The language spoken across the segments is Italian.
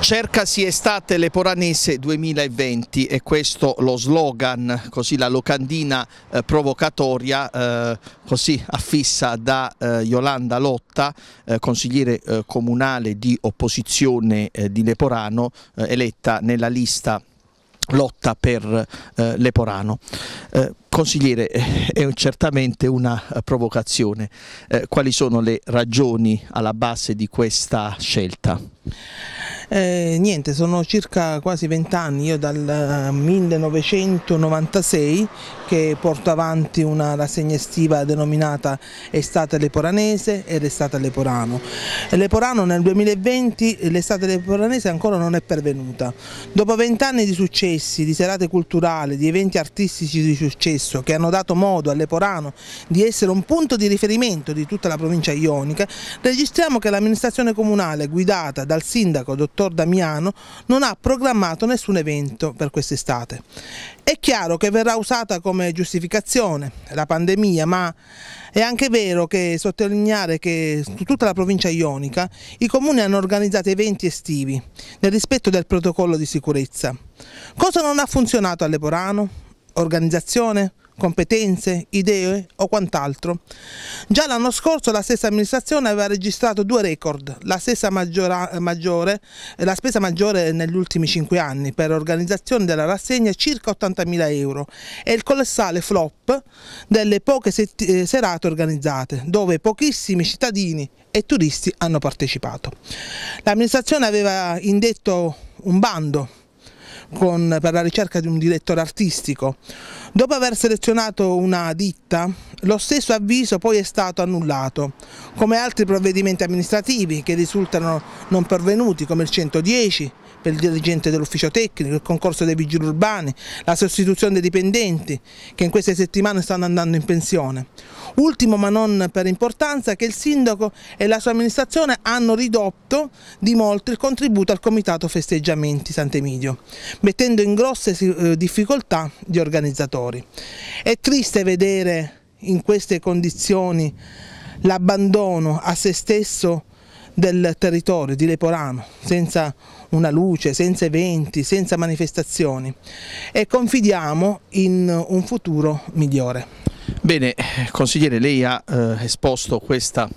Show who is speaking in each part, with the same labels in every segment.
Speaker 1: Cercasi estate leporanese 2020 e questo lo slogan, così la locandina eh, provocatoria eh, così affissa da eh, Yolanda Lotta, eh, consigliere eh, comunale di opposizione eh, di Leporano, eletta nella lista lotta per Leporano. Consigliere, è certamente una provocazione. quali sono le ragioni alla base di questa scelta?
Speaker 2: Eh, niente, sono circa quasi vent'anni, io dal 1996 che porto avanti una rassegna estiva denominata Estate Leporanese ed Estate Leporano. Leporano nel 2020 l'estate leporanese ancora non è pervenuta. Dopo vent'anni di successi, di serate culturali, di eventi artistici di successo che hanno dato modo a Leporano di essere un punto di riferimento di tutta la provincia ionica, registriamo che l'amministrazione comunale guidata dal sindaco dottor dottor Damiano non ha programmato nessun evento per quest'estate. È chiaro che verrà usata come giustificazione la pandemia, ma è anche vero che sottolineare che su tutta la provincia ionica i comuni hanno organizzato eventi estivi nel rispetto del protocollo di sicurezza. Cosa non ha funzionato a Leporano? Organizzazione? Competenze, idee o quant'altro. Già l'anno scorso la stessa amministrazione aveva registrato due record, la, maggiore, la spesa maggiore negli ultimi cinque anni per organizzazione della rassegna circa 80.000 euro e il colossale flop delle poche eh, serate organizzate dove pochissimi cittadini e turisti hanno partecipato. L'amministrazione aveva indetto un bando con, per la ricerca di un direttore artistico. Dopo aver selezionato una ditta, lo stesso avviso poi è stato annullato, come altri provvedimenti amministrativi che risultano non pervenuti, come il 110 per il dirigente dell'ufficio tecnico, il concorso dei vigili urbani, la sostituzione dei dipendenti che in queste settimane stanno andando in pensione. Ultimo ma non per importanza che il sindaco e la sua amministrazione hanno ridotto di molto il contributo al comitato festeggiamenti Sant'Emidio, mettendo in grosse eh, difficoltà gli organizzatori. È triste vedere in queste condizioni l'abbandono a se stesso del territorio di Leporano, senza una luce, senza eventi, senza manifestazioni e confidiamo in un futuro migliore.
Speaker 1: Bene, consigliere, lei ha eh, esposto questa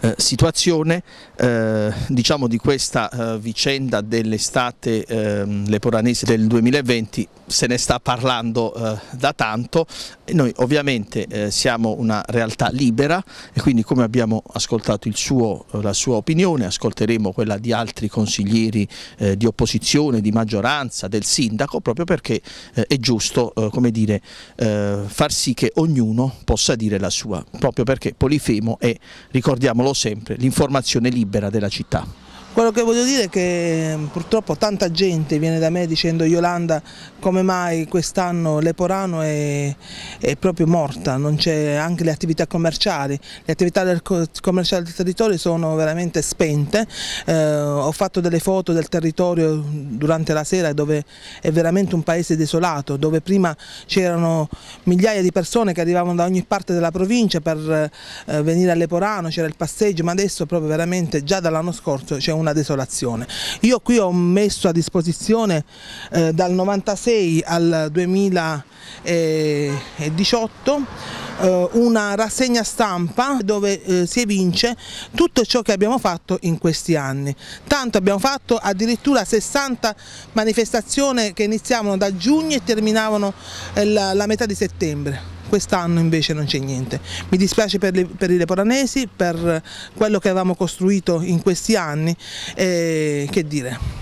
Speaker 1: eh, situazione eh, diciamo di questa eh, vicenda dell'estate ehm, leporanese del 2020 se ne sta parlando eh, da tanto. E noi ovviamente eh, siamo una realtà libera e quindi come abbiamo ascoltato suo, la sua opinione ascolteremo quella di altri consiglieri di opposizione, di maggioranza, del sindaco proprio perché è giusto come dire, far sì che ognuno possa dire la sua proprio perché Polifemo è ricordiamo ricordiamolo sempre, l'informazione libera della città.
Speaker 2: Quello che voglio dire è che mm, purtroppo tanta gente viene da me dicendo Yolanda come mai quest'anno Leporano è, è, proprio morta, non c'è anche le attività commerciali, le attività del, commerciali del territorio sono veramente spente, eh, ho fatto delle foto del territorio durante la sera dove è veramente un paese desolato, dove prima c'erano migliaia di persone che arrivavano da ogni parte della provincia per eh, venire a Leporano, c'era il passeggio, ma adesso proprio veramente già dall'anno scorso c'è un una desolazione. Io qui ho messo a disposizione eh, dal 96 al 2018 eh, una rassegna stampa dove eh, si evince tutto ciò che abbiamo fatto in questi anni. Tanto abbiamo fatto addirittura 60 manifestazioni che iniziavano da giugno e terminavano eh, la, la metà di settembre quest'anno invece non c'è niente. Mi dispiace per, le, per, i leporanesi, per quello che avevamo costruito in questi anni e che dire.